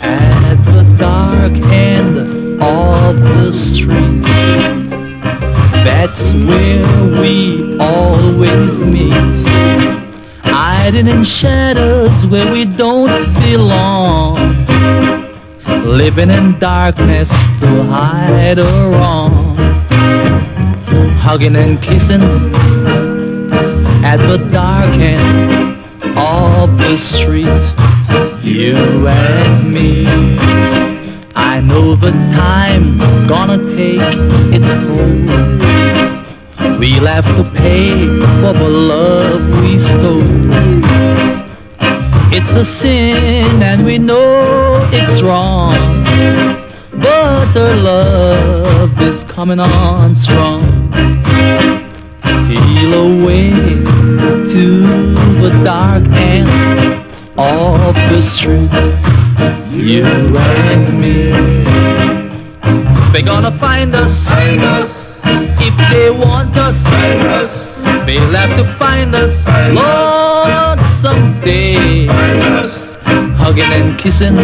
in the dark and all the streets, the bad we always meet. Iden in shadows where we don't belong. Living in darkness to hide a wrong. Hugging and kissing at the dark end of the street. You and me. I know the time gonna take its toll. We'll have to pay for the love we stole. It's a sin and we know it's wrong. But our love is coming on strong. The dark end of the street. You and me. They're gonna find us. If they want us, they'll have to find us. Lord, someday. Hugging and kissing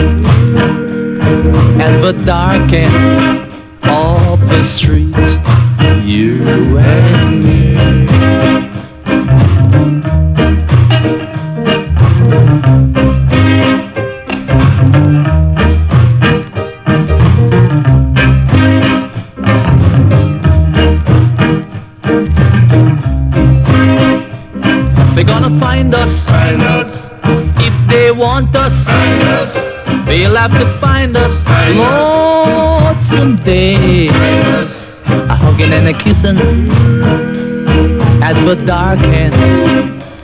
at the dark end of the street. You and me. They'll have to find us, Lord, someday. A hugging and a kissing at the dark end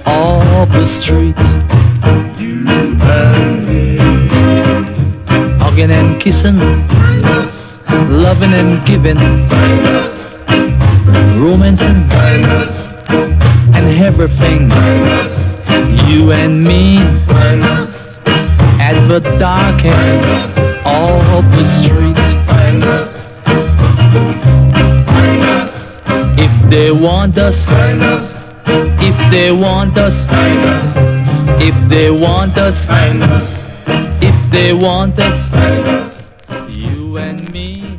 of the street. Hugging and kissing, loving and giving, romancing and everything. You and me at the dark end of the street. If they want us, if they want us, if they want us, if they want us, you and me.